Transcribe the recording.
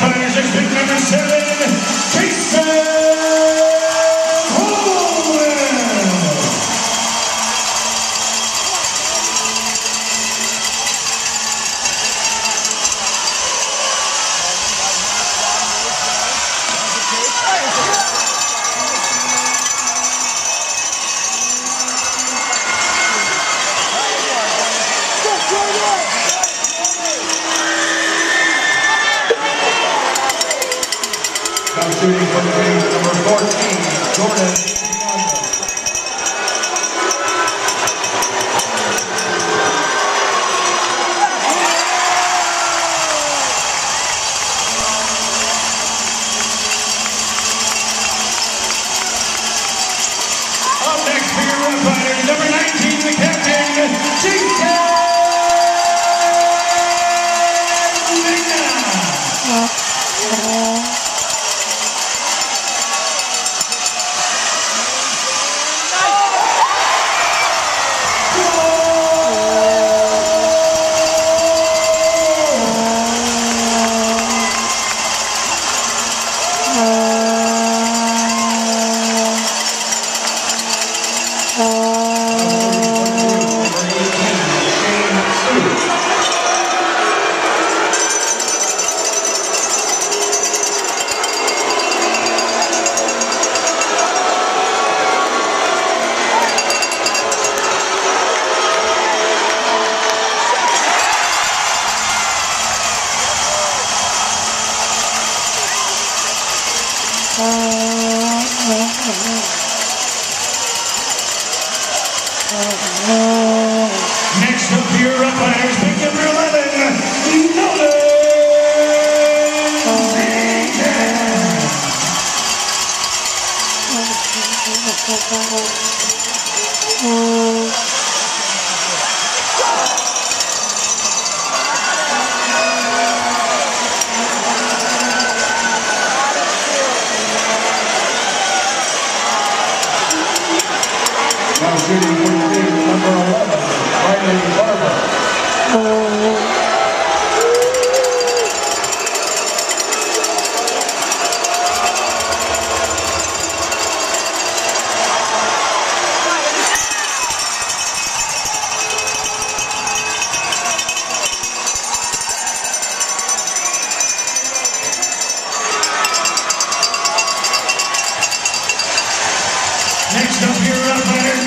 Kolejny rzecznik numer 7 the number 14, Jordan Uh... Next up here, umpires, pick number 11, shooting team, number 11, Riley Barber. Next up here,